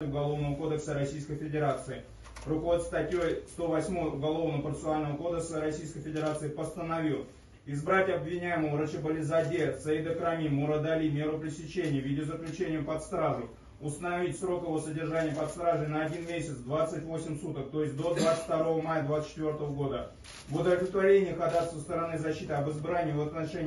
Уголовного кодекса Российской Федерации. Руководство статьей 108 Уголовного процессуального кодекса Российской Федерации постановил избрать обвиняемого Рачабализаде Саида Крами Мурадали меру пресечения в виде заключения под стражу, установить срок его содержания под стражей на один месяц 28 суток, то есть до 22 мая 2024 года. В удовлетворении ходатайства стороны защиты об избрании в отношении